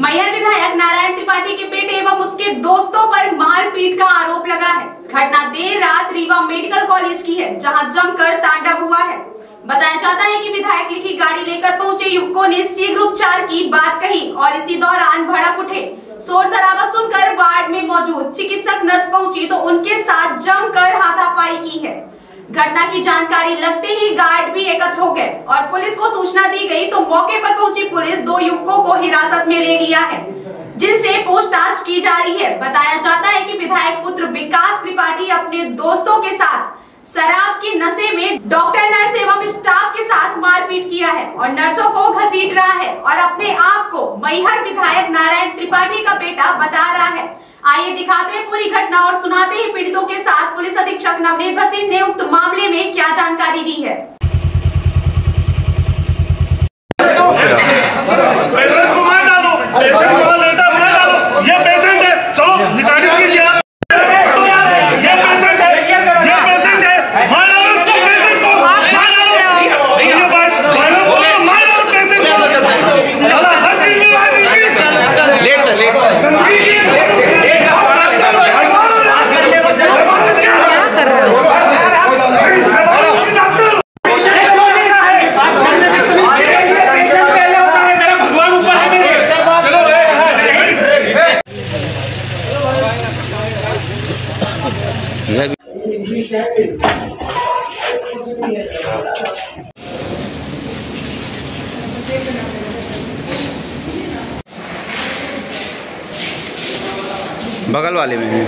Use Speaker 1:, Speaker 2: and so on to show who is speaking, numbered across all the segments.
Speaker 1: मैहर विधायक नारायण त्रिपाठी के बेटे एवं उसके दोस्तों पर मारपीट का आरोप लगा है। घटना देर रात रीवा मेडिकल कॉलेज की है, जहाँ जमकर तांडव हुआ है। बताया जाता है कि विधायक लिखी गाड़ी लेकर पहुँचे युवकों ने शीघ्र उपचार की बात कही और इसी दौरान भड़क उठे। शोर शराबा सुनकर वार्ड में मौजूद चिकित्सक नर्स पहुँची तो उनके साथ जमकर हाथापाई की है। घटना की जानकारी लगते ही गार्ड भी एकत्र हो गए और पुलिस को सूचना दी गई तो मौके पर पहुँची पुलिस युवकों को हिरासत में ले लिया है, जिनसे पूछताछ की जा रही है। बताया जाता है कि विधायक पुत्र विकास त्रिपाठी अपने दोस्तों के साथ शराब के नशे में डॉक्टर नर्स एवं स्टाफ के साथ मारपीट किया है और नर्सों को घसीट रहा है और अपने आप को मैहर विधायक नारायण त्रिपाठी का बेटा बता रहा है। आइए दिखाते हैं पूरी घटना और सुनाते हैं पीड़ितों के साथ पुलिस अधीक्षक नवनीत भसीन ने उक्त मामले में क्या जानकारी दी है
Speaker 2: पेशेंट को मार डालो पेशेंट को लेटा मार डालो ये पेशेंट है चलो रिकॉर्डिंग कीजिए आप ये पेशेंट है ये पेशेंट है मार डालो इसको पेशेंट को मार डालो ये बात मारो को मार डालो पेशेंट को चला हर चीज़ में मार दीजिए
Speaker 3: लेट लेट बगल वाले में है
Speaker 2: ये पेशेंट है ये पेशेंट है मार डालो इसको पेशेंट को मार डालो ये बात मारो को मार डालो पेशेंट को चला हर चीज़ में मार दीजिए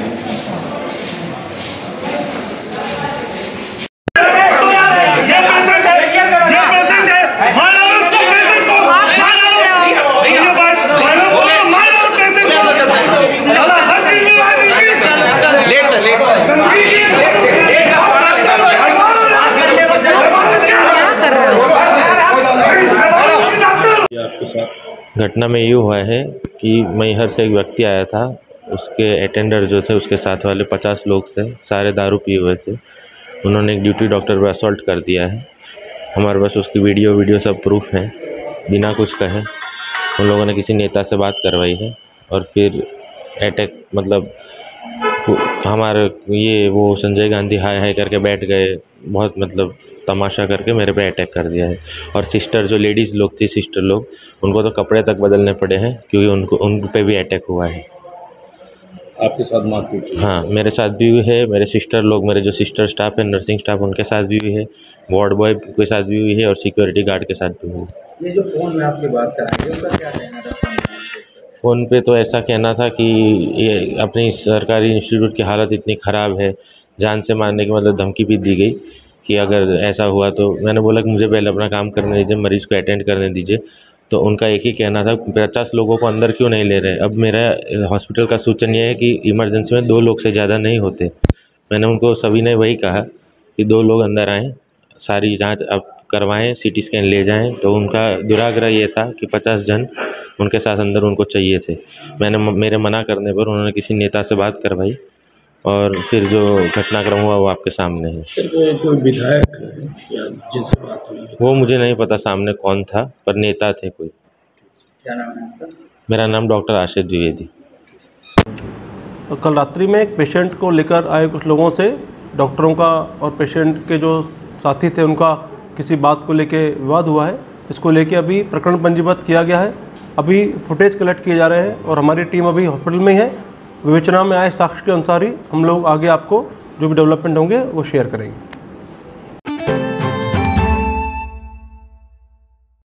Speaker 3: लेट सर लेट
Speaker 4: घटना में ये हुआ है कि मैहर से एक व्यक्ति आया था। उसके अटेंडर जो थे, उसके साथ वाले पचास लोग थे, सारे दारू पिए हुए थे। उन्होंने एक ड्यूटी डॉक्टर पर असॉल्ट कर दिया है। हमारे पास उसकी वीडियो वीडियो सब प्रूफ है। बिना कुछ कहे, उन लोगों ने किसी नेता से बात करवाई है और फिर अटैक मतलब हमारे ये, वो संजय गांधी हाय हाय करके बैठ गए, बहुत मतलब तमाशा करके मेरे पे अटैक कर दिया है। और सिस्टर जो लेडीज़ लोग थी सिस्टर लोग, उनको तो कपड़े तक बदलने पड़े हैं, क्योंकि उनको, उन पे भी अटैक हुआ है।
Speaker 5: आपके साथ मारपीट
Speaker 4: हाँ मेरे साथ भी हुई है मेरे सिस्टर लोग मेरे जो सिस्टर स्टाफ है नर्सिंग स्टाफ उनके साथ भी हुई है वार्ड बॉय के साथ भी हुई है और सिक्योरिटी गार्ड के साथ भी हुई है।
Speaker 5: ये जो फ़ोन में आपकी बात कराई उसका क्या कहना था?
Speaker 4: फ़ोन पे तो ऐसा कहना था कि ये अपनी सरकारी इंस्टीट्यूट की हालत इतनी ख़राब है जान से मारने की मतलब धमकी भी दी गई कि अगर ऐसा हुआ तो मैंने बोला कि मुझे पहले अपना काम करने दीजिए मरीज़ को अटेंड करने दीजिए। तो उनका एक ही कहना था, पचास लोगों को अंदर क्यों नहीं ले रहे? अब मेरा हॉस्पिटल का सूचन ये है कि इमरजेंसी में दो लोग से ज़्यादा नहीं होते। मैंने उनको सभी ने वही कहा कि दो लोग अंदर आएँ, सारी जाँच अब करवाएँ सीटी स्कैन ले जाएँ। तो उनका दुराग्रह ये था कि पचास जन उनके साथ अंदर उनको चाहिए थे। मैंने मेरे मना करने पर उन्होंने किसी नेता से बात करवाई। और फिर जो घटनाक्रम हुआ वो आपके सामने है।
Speaker 5: कोई विधायक जिनसे बात हुई?
Speaker 4: वो मुझे नहीं पता सामने कौन था पर नेता थे कोई।
Speaker 5: क्या नाम है आपका
Speaker 4: मेरा नाम डॉक्टर आशीष द्विवेदी।
Speaker 6: कल रात्रि में एक पेशेंट को लेकर आए कुछ लोगों से डॉक्टरों का और पेशेंट के जो साथी थे उनका किसी बात को लेके विवाद हुआ है। इसको लेके अभी प्रकरण पंजीबद्ध किया गया है। अभी फुटेज कलेक्ट किए जा रहे हैं और हमारी टीम अभी हॉस्पिटल में ही है। विवेचना में आए साक्ष्य के अनुसार ही हम लोग आगे आपको जो भी डेवलपमेंट होंगे वो शेयर करेंगे।